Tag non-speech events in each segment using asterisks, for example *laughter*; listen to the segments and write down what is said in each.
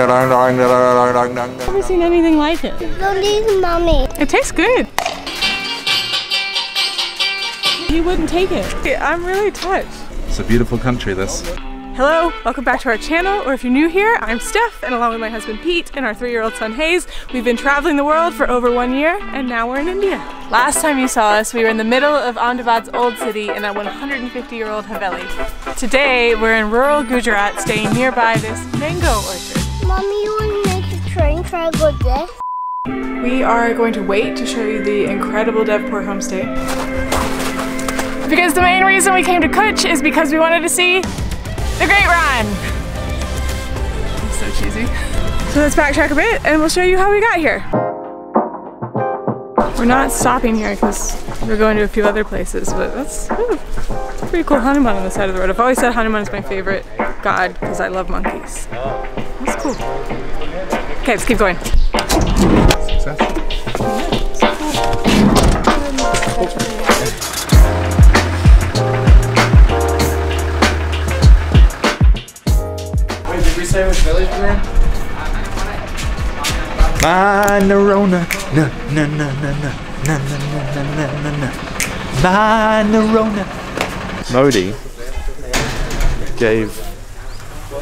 I've never seen anything like it. Lolly's mommy. It tastes good. He wouldn't take it. I'm really touched. It's a beautiful country, this. Hello, welcome back to our channel, or if you're new here, I'm Steph, and along with my husband Pete and our three-year-old son Hayes, we've been traveling the world for over one year, and now we're in India. Last time you saw us, we were in the middle of Ahmedabad's old city in that 150-year-old Haveli. Today, we're in rural Gujarat, staying nearby this mango orchard. Mommy, you want to make a train track this? We are going to wait to show you the incredible Devpur homestay. Because the main reason we came to Kutch is because we wanted to see the Great Rann. So cheesy. So let's backtrack a bit and we'll show you how we got here. We're not stopping here because we're going to a few other places, but that's ooh, pretty cool Hanuman on the side of the road. I've always said Hanuman is my favorite god because I love monkeys. That's cool. Okay, let's keep going. Success. Wait, did we say which village we're in? My Nirona. Na na na na na na na na na na na na. My Nirona. Modi gave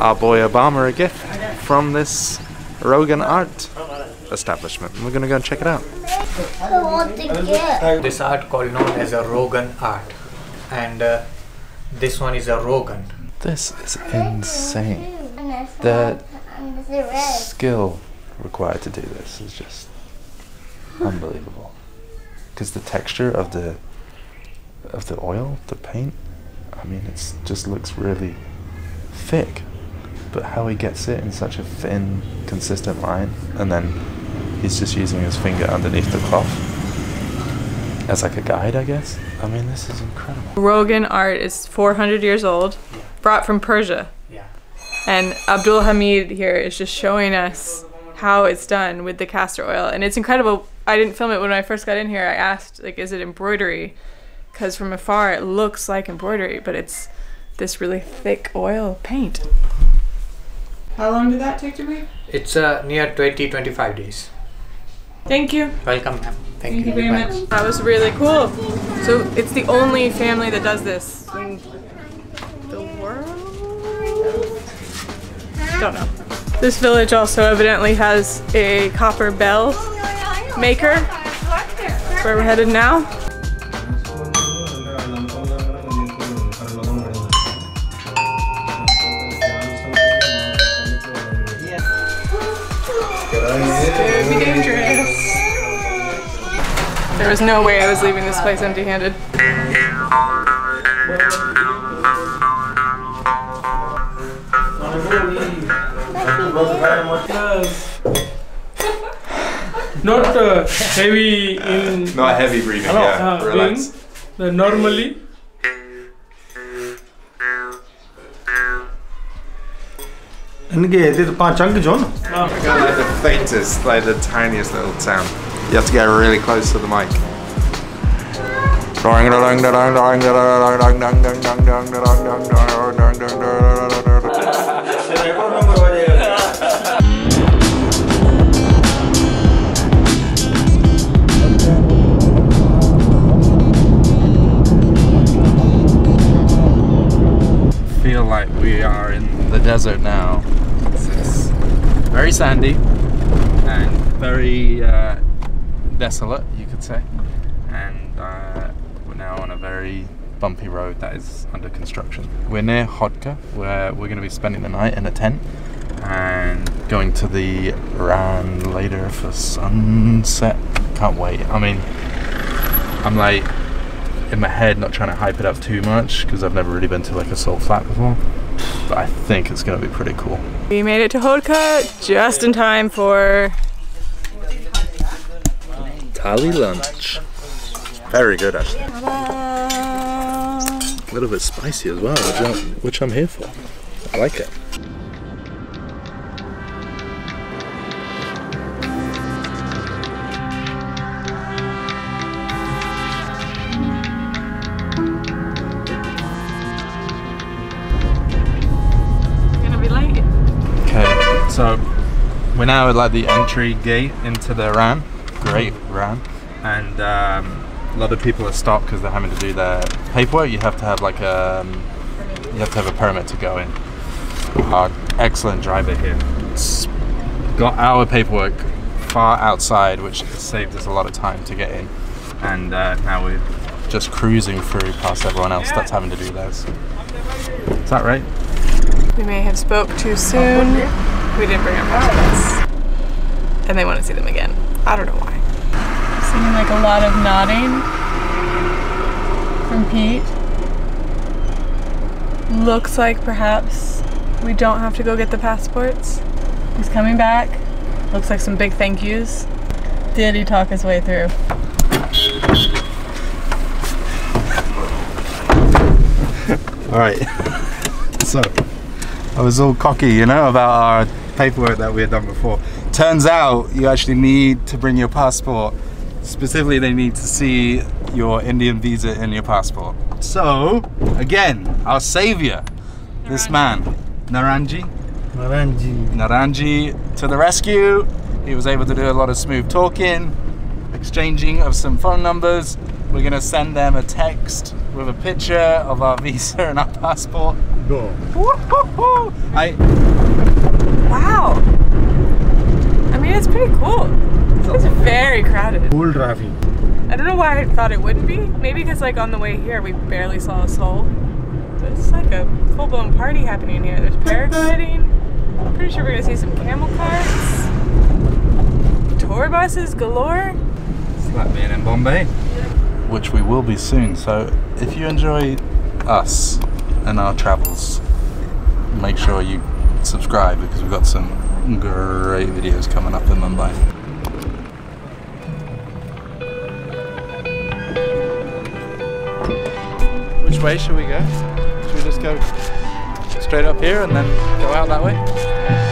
our boy Obama a gift from this Rogan art establishment. We're gonna go and check it out. I want to get. This art called known as a Rogan art, and uh, this one is a Rogan. This is insane. The skill required to do this is just unbelievable. Because the texture of the of the oil, the paint, I mean, it just looks really thick. But how he gets it in such a thin, consistent line, and then he's just using his finger underneath the cloth as like a guide, I guess. I mean, this is incredible. Rogan art is 400 years old, brought from Persia. Yeah. And Abdul Hamid here is just showing us how it's done with the castor oil. And it's incredible. I didn't film it when I first got in here. I asked, like, is it embroidery? Because from afar it looks like embroidery, but it's this really thick oil paint. How long did that take to make? It's uh, near 20 25 days. Thank you. Welcome, ma'am. Thank, Thank you very much. That was really cool. So it's the only family that does this in the world? Don't know. This village also evidently has a copper bell maker. That's where we're headed now. There was no way I was leaving this place empty handed. Not uh, heavy in. Not heavy breathing, no, yeah. Uh, relax. the uh, normally. And get the. Like the faintest, like the tiniest little sound. You have to get really close to the mic. Feel like we are in the desert now. Very sandy and very uh, desolate, you could say. And uh, we're now on a very bumpy road that is under construction. We're near Hodka, where we're going to be spending the night in a tent and going to the Rann later for sunset. Can't wait. I mean, I'm like in my head not trying to hype it up too much because I've never really been to like a salt flat before. But I think it's going to be pretty cool. We made it to Hodka just in time for Thali lunch. Very good, actually. A little bit spicy as well, which I'm, which I'm here for. I like it. gonna be late. Okay, so we're now at like the entry gate into the Rann. Great Rann. And um, a lot of people are stopped because they're having to do their paperwork. You have to have like a, um, you have to have a permit to go in. Our excellent driver here s- got our paperwork far outside, which saved us a lot of time to get in. And uh, now we're just cruising through past everyone else that's having to do theirs. Is that right? We may have spoke too soon. We didn't bring our passports. And they want to see them again. I don't know why. Seeing like a lot of nodding from Pete. Looks like perhaps we don't have to go get the passports. He's coming back. Looks like some big thank yous. Did he talk his way through? *laughs* All right. *laughs* so, I was all cocky, you know, about our paperwork that we had done before. Turns out you actually need to bring your passport. Specifically, they need to see your Indian visa in your passport. So, again, our savior, this man, Naranji, Naranji. Naranji to the rescue. He was able to do a lot of smooth talking, exchanging of some phone numbers. We're gonna send them a text with a picture of our *laughs* visa and our passport. Go. Woo-hoo-hoo! I Wow. I mean, it's pretty cool. It's very crowded. Full traffic. I don't know why I thought it wouldn't be. Maybe because like on the way here we barely saw a soul. But it's like a full blown party happening here. There's paragliding. I'm Pretty sure we're gonna see some camel carts. Tour buses galore. It's like being in Bombay. Which we will be soon. So if you enjoy us and our travels, make sure you subscribe because we've got some great videos coming up in Mumbai. Which way should we go? Should we just go straight up here and then go out that way?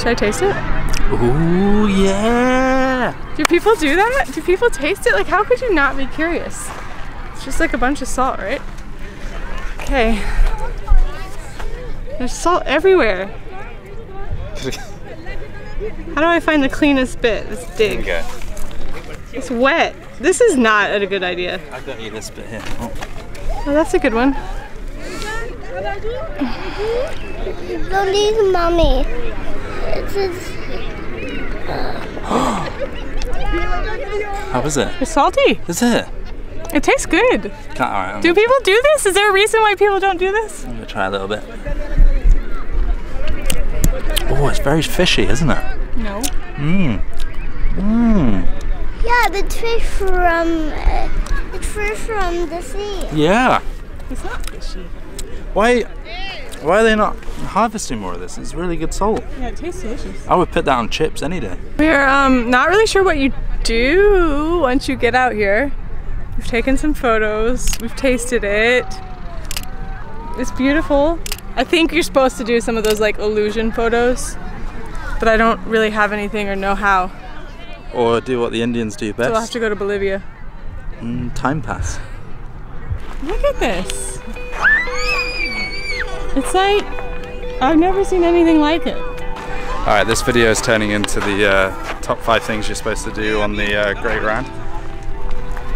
Should I taste it? Ooh, yeah! Do people do that? Do people taste it? Like, how could you not be curious? It's just like a bunch of salt, right? Okay. There's salt everywhere. *laughs* How do I find the cleanest bit? Let's dig. Okay. It's wet. This is not a good idea. I got you this bit here. Oh. oh, that's a good one. Don't leave mommy. It's just, *gasps* How is it? It's salty. Is it? It tastes good. Can't, all right, Do people do this? Is there a reason why people don't do this? I'm gonna try a little bit. Oh, it's very fishy, isn't it? No. Mmm. Mmm. yeah, the fish from, uh, the fish from the sea. Yeah. It's not fishy. Why? Why are they not harvesting more of this? It's really good salt. Yeah, it tastes delicious. I would put that on chips any day. We're um not really sure what you do once you get out here. We've taken some photos. We've tasted it. It's beautiful. I think you're supposed to do some of those like illusion photos, but I don't really have anything or know how. Or do what the Indians do So we'll have to go to Bolivia. Mm, time pass. Look at this. It's like I've never seen anything like it. All right, this video is turning into the uh, top five things you're supposed to do on the uh, Great Rann.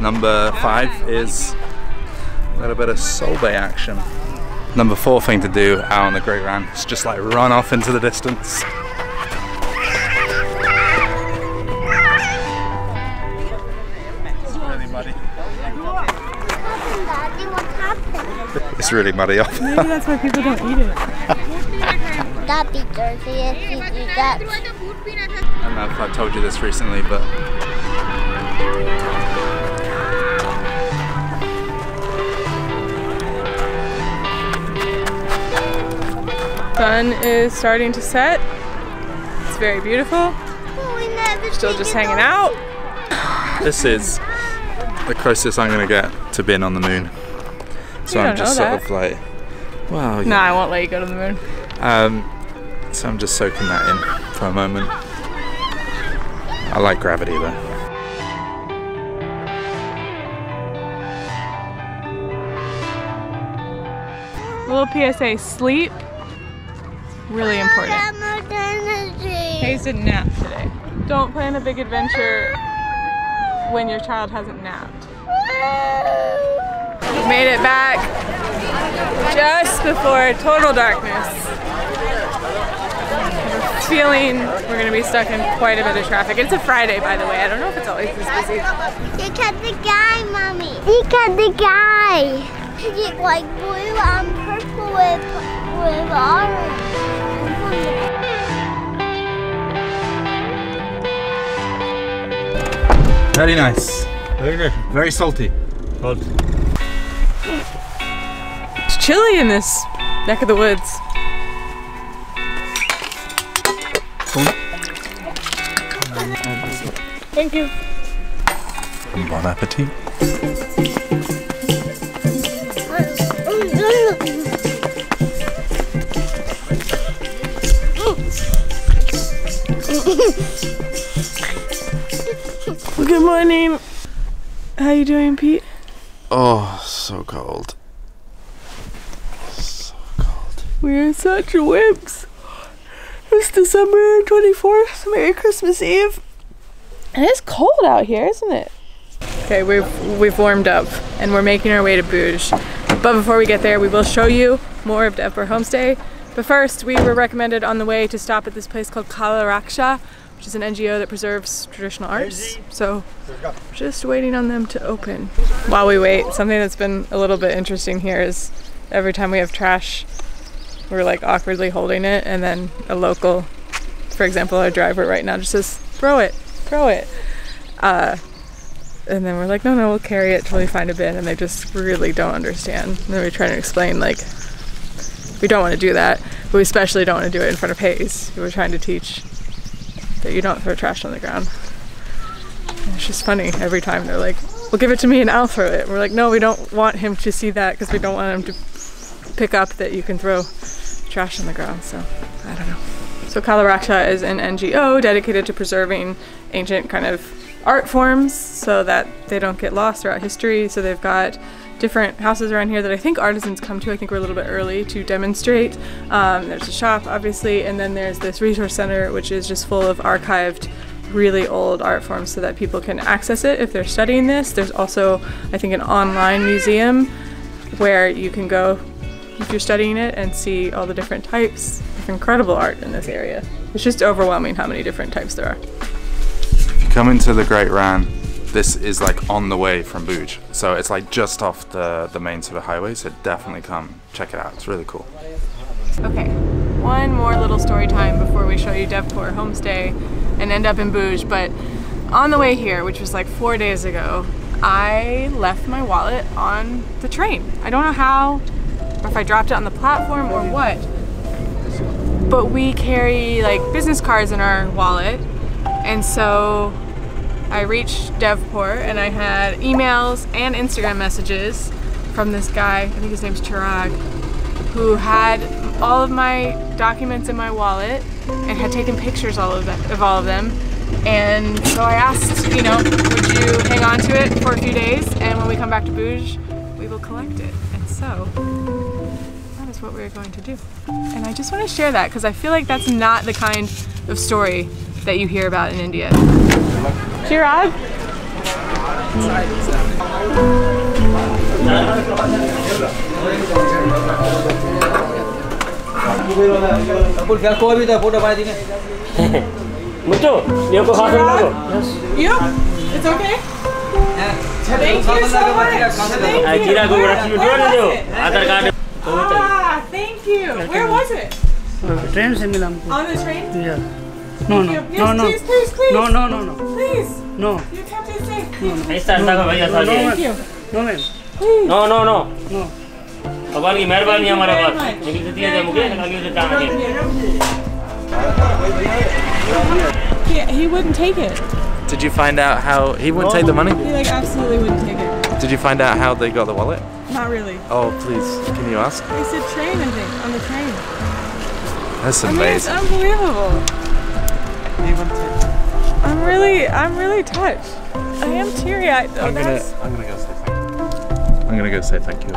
Number five is a little bit of Salt Bae action. Number four thing to do out on the Great Rann is just like run off into the distance. Really muddy off. Maybe that's why people don't eat it. That'd be dirty if you do that. I don't know if I've told you this recently, but Sun is starting to set. It's very beautiful. Still just hanging out. This is the closest I'm gonna get to being on the moon. So You I'm just sort that. of like, wow. No, I won't let you go to the moon. Um, so I'm just soaking that in for a moment. I like gravity though. Little PSA, sleep, really important. That much energy. Hayes didn't nap today. Don't plan a big adventure when your child hasn't napped. We made it back just before total darkness. We're feeling we're gonna be stuck in quite a bit of traffic. It's a Friday, by the way. I don't know if it's always this busy. Look at the guy, mommy. Look at the guy. He's like blue and purple with with orange. Very nice. Very good. Very salty. It's chilly in this neck of the woods. Thank you. Bon appetit. Good morning. How you doing, Pete? Oh, so cold. So cold. We're such wimps. It's December 24th. Merry Christmas Eve. And it's cold out here, isn't it? Okay, we've we've warmed up and we're making our way to Bhuj. But before we get there, we will show you more of the Devpur Homestay. But first, we were recommended on the way to stop at this place called Kala Raksha, which is an NGO that preserves traditional arts. So, just waiting on them to open. While we wait, something that's been a little bit interesting here is every time we have trash, we're like awkwardly holding it, and then a local, for example, our driver right now just says, "Throw it, throw it," uh, and then we're like, "No, no, we'll carry it till we find a bin," and they just really don't understand. And then we're trying to explain like we don't want to do that, but we especially don't want to do it in front of Hayes. We're trying to teach that you don't throw trash on the ground. And it's just funny every time they're like, "Well, give it to me and I'll throw it." And we're like, "No, we don't want him to see that because we don't want him to pick up that you can throw trash on the ground." So I don't know. So Kalaraksha is an NGO dedicated to preserving ancient kind of art forms so that they don't get lost throughout history. So they've got different houses around here that I think artisans come to. I think we're a little bit early to demonstrate. Um, there's a shop, obviously, and then there's this resource center, which is just full of archived really old art forms so that people can access it if they're studying this. There's also, I think, an online museum where you can go if you're studying it and see all the different types of incredible art in this area. It's just overwhelming how many different types there are. If you come into the Great Rann, this is like on the way from Bhuj. So it's like just off the, the main sort of highway. So definitely come check it out. It's really cool. Okay, one more little story time before we show you Devpur homestay and end up in Bhuj. But on the way here, which was like four days ago, I left my wallet on the train. I don't know how, or if I dropped it on the platform or what. But we carry like business cards in our wallet, and so I reached Devpur and I had emails and Instagram messages from this guy. I think his name's Chirag who had all of my documents in my wallet and had taken pictures all of, them, of all of them. And so I asked, you know, would you hang on to it for a few days? And when we come back to Bhuj, we will collect it. And so what we were going to do. And I just want to share that because I feel like that's not the kind of story that you hear about in India. Chirag? *laughs* Muttu, you have a half Yes. You? It's okay? Thank you so much. Thank you. Thank you. Thank you. Thank you. Thank you. thank you. Where was it? Train से मिला हमको On the train? या no no Yes, no no please, please, please. No no no no Please. No You kept it safe. ऐसा अंदा का भैया था Thank you. No ma'am Please. No no no no भगवान की मेहरबानी है हमारे पास निकल देती है जब मुझे आगे से टांग के He, he wouldn't take it. Did you find out how he wouldn't take the money? He like absolutely wouldn't take it. Did you find out how they got the wallet? Not really. Oh, please, can you ask? He said train, I think, on the train. That's amazing. I mean, it's amazing. unbelievable. I'm really, I'm really touched. I am teary-eyed though. I'm gonna, I'm gonna go say thank you. I'm gonna go say thank you.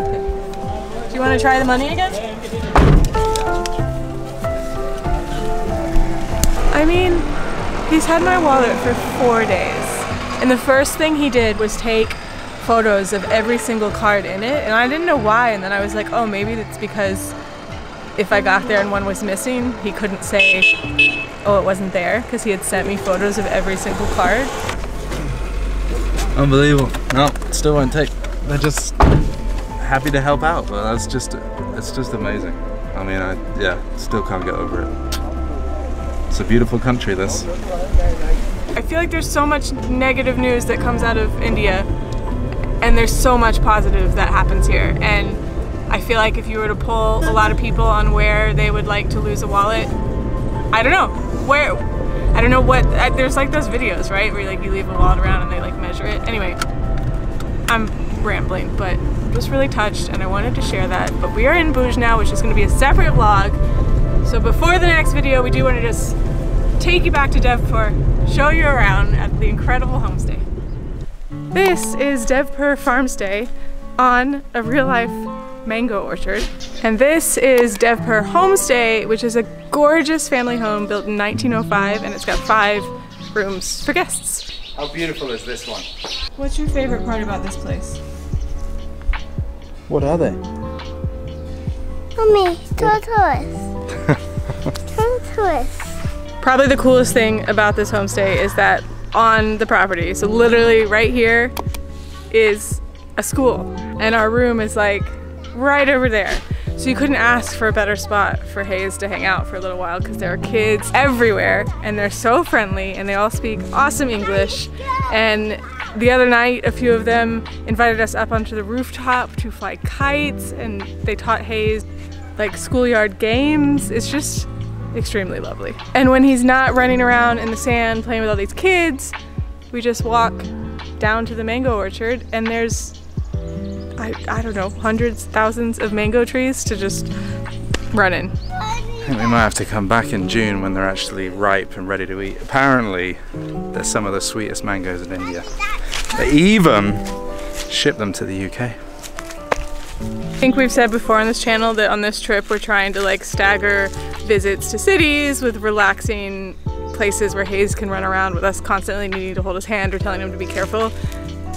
Do you want to try the money again? I mean, he's had my wallet for four days. And the first thing he did was take photos of every single card in it. And I didn't know why. And then I was like, oh, maybe it's because if I got there and one was missing, he couldn't say, oh, it wasn't there. Because he had sent me photos of every single card. Unbelievable. No, still won't take. They're just happy to help out, but that's just, it's just amazing. I mean, I yeah, still can't get over it. It's a beautiful country. This. I feel like there's so much negative news that comes out of India, and there's so much positive that happens here. And I feel like if you were to pull a lot of people on where they would like to lose a wallet, I don't know where. I don't know what. I, there's like those videos, right, where like you leave a wallet around and they like measure it. Anyway, I'm rambling, but I'm just really touched, and I wanted to share that. But we are in Bhuj now, which is going to be a separate vlog. So before the next video, we do want to just take you back to Devpur, show you around at the incredible homestay. This is Devpur Farmstay on a real life mango orchard. And this is Devpur Homestay, which is a gorgeous family home built in 1905 and it's got five rooms for guests. How beautiful is this one? What's your favorite part about this place? What are they? Mommy, tortoise. tortoise. Probably the coolest thing about this homestay is that on the property, so literally right here is a school and our room is like right over there. So you couldn't ask for a better spot for Hayes to hang out for a little while because there are kids everywhere and they're so friendly and they all speak awesome English. And the other night, a few of them invited us up onto the rooftop to fly kites and they taught Hayes like schoolyard games. It's just extremely lovely. And when he's not running around in the sand playing with all these kids, we just walk down to the mango orchard and there's I, I don't know, hundreds, thousands of mango trees to just run in. I think we might have to come back in June when they're actually ripe and ready to eat. Apparently, they're some of the sweetest mangoes in India. They even ship them to the UK. I think we've said before on this channel that on this trip we're trying to like stagger visits to cities with relaxing places where Hayes can run around with us constantly needing to hold his hand or telling him to be careful.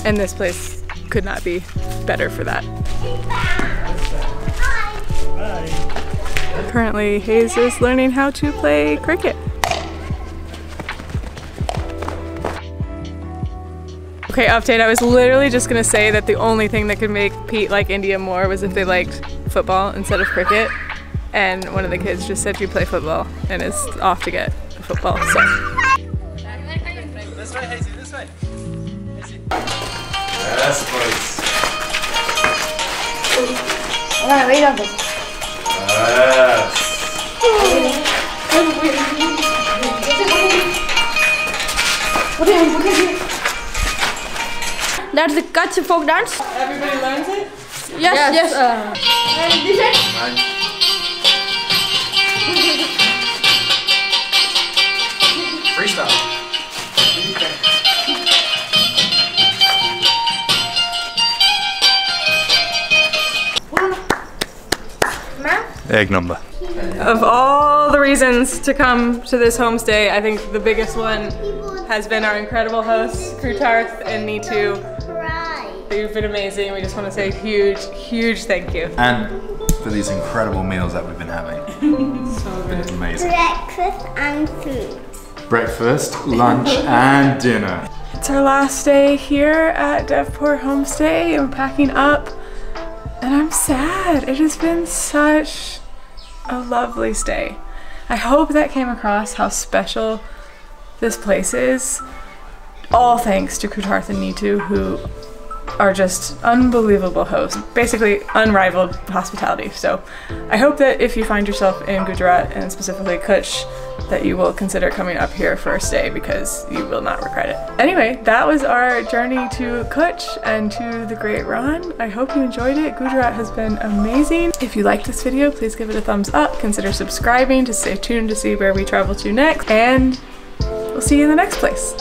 And this place could not be better for that. Currently, Hayes is learning how to play cricket. Okay, update. I was literally just gonna say that the only thing that could make Pete like India more was if they liked football instead of cricket. And one of the kids just said you play football and is off to get a football. So This way, Hazy, this way. Yes, boys. Yes. That's the Kutch folk dance. everybody learns it. Yes, yes. Uh, Egg number. Of all the reasons to come to this homestay, I think the biggest one has been our incredible hosts, Krutarth and Nitu. Cry. You've been amazing. We just want to say huge, huge thank you. and for these incredible meals that we've been having. *laughs* so It's amazing. Breakfast and food. Breakfast, lunch, *laughs* and dinner. It's our last day here at Devpur Homestay. and We're packing up, and I'm sad. It has been such a lovely stay. I hope that came across how special this place is. All thanks to Krutarth and Nitu, who are just unbelievable hosts, basically unrivaled hospitality. So I hope that if you find yourself in Gujarat and specifically Kutch, that you will consider coming up here for a stay because you will not regret it. Anyway, that was our journey to Kutch and to the Great Rann. I hope you enjoyed it. Gujarat has been amazing. If you liked this video, please give it a thumbs up. Consider subscribing to stay tuned to see where we travel to next. And we'll see you in the next place.